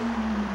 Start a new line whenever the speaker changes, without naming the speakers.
Mm-hmm.